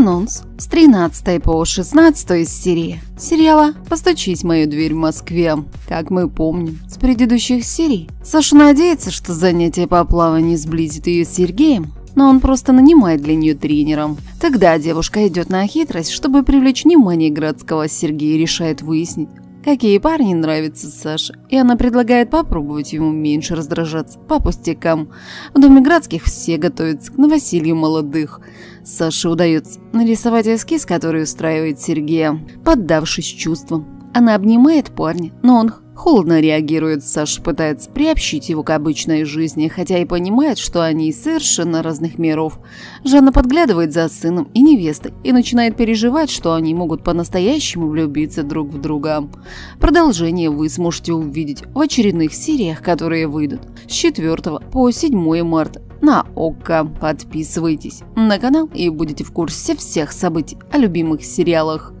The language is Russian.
Анонс с 13 по 16 серии сериала «Постучись в мою дверь в Москве». Как мы помним с предыдущих серий, Саша надеется, что занятие по плаванию сблизит ее с Сергеем, но он просто нанимает для нее тренером. Тогда девушка идет на хитрость, чтобы привлечь внимание Градского. Сергей решает выяснить, какие парни нравятся Саше, и она предлагает попробовать ему меньше раздражаться по пустякам. В доме Градских все готовятся к новоселью молодых. Саше удается нарисовать эскиз, который устраивает Сергея, поддавшись чувствам. Она обнимает парня, но он холодно реагирует. Саша пытается приобщить его к обычной жизни, хотя и понимает, что они совершенно разных миров. Жанна подглядывает за сыном и невестой и начинает переживать, что они могут по-настоящему влюбиться друг в друга. Продолжение вы сможете увидеть в очередных сериях, которые выйдут с 4 по 7 марта на ОККО. Подписывайтесь на канал и будете в курсе всех событий о любимых сериалах.